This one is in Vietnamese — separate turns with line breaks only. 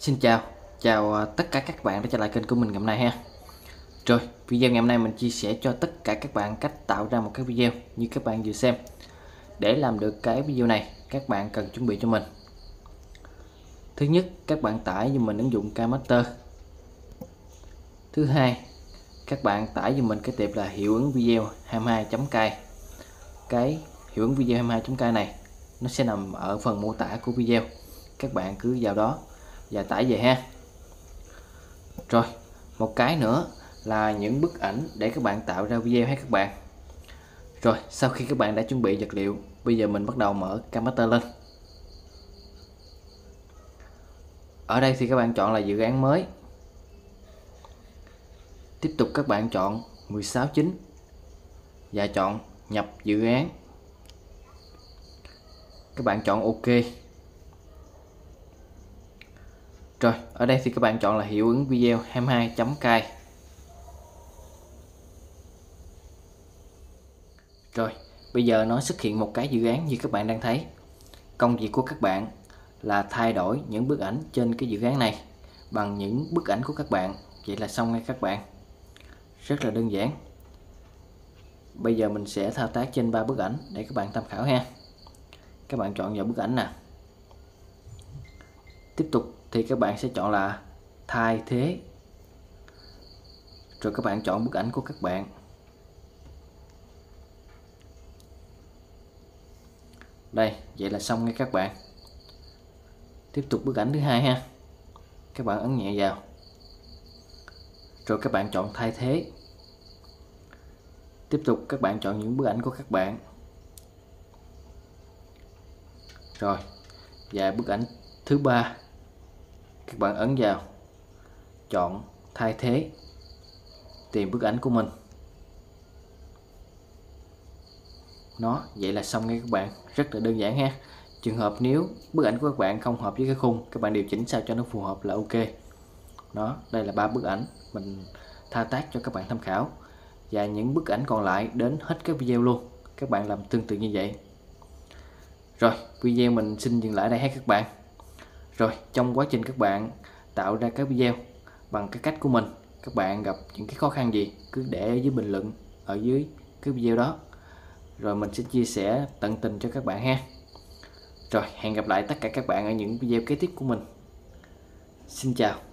Xin chào, chào à, tất cả các bạn đã trở lại kênh của mình ngày hôm nay ha. Rồi, video ngày hôm nay mình chia sẻ cho tất cả các bạn cách tạo ra một cái video như các bạn vừa xem. Để làm được cái video này, các bạn cần chuẩn bị cho mình. Thứ nhất, các bạn tải cho mình ứng dụng KMaster Thứ hai, các bạn tải cho mình cái tiệp là hiệu ứng video 22.k Cái hiệu ứng video 22.k này nó sẽ nằm ở phần mô tả của video. Các bạn cứ vào đó và tải về ha. Rồi, một cái nữa là những bức ảnh để các bạn tạo ra video hay các bạn. Rồi, sau khi các bạn đã chuẩn bị vật liệu, bây giờ mình bắt đầu mở camera lên. Ở đây thì các bạn chọn là dự án mới. Tiếp tục các bạn chọn 16 chính và chọn nhập dự án. Các bạn chọn OK rồi, ở đây thì các bạn chọn là hiệu ứng video 22.k rồi, bây giờ nó xuất hiện một cái dự án như các bạn đang thấy. Công việc của các bạn là thay đổi những bức ảnh trên cái dự án này bằng những bức ảnh của các bạn. Vậy là xong ngay các bạn. Rất là đơn giản. Bây giờ mình sẽ thao tác trên ba bức ảnh để các bạn tham khảo ha. Các bạn chọn vào bức ảnh nè tiếp tục thì các bạn sẽ chọn là thay thế. Rồi các bạn chọn bức ảnh của các bạn. Đây, vậy là xong ngay các bạn. Tiếp tục bức ảnh thứ hai ha. Các bạn ấn nhẹ vào. Rồi các bạn chọn thay thế. Tiếp tục, các bạn chọn những bức ảnh của các bạn. Rồi, và bức ảnh thứ ba các bạn ấn vào. Chọn thay thế tìm bức ảnh của mình. Nó, vậy là xong ngay các bạn. Rất là đơn giản ha. Trường hợp nếu bức ảnh của các bạn không hợp với cái khung, các bạn điều chỉnh sao cho nó phù hợp là ok. Đó đây là ba bức ảnh mình thao tác cho các bạn tham khảo. Và những bức ảnh còn lại đến hết cái video luôn. Các bạn làm tương tự như vậy. Rồi, video mình xin dừng lại đây hết các bạn rồi, trong quá trình các bạn tạo ra các video bằng cái cách của mình, các bạn gặp những cái khó khăn gì, cứ để ở dưới bình luận ở dưới cái video đó. Rồi mình sẽ chia sẻ tận tình cho các bạn ha. Rồi, hẹn gặp lại tất cả các bạn ở những video kế tiếp của mình. Xin chào.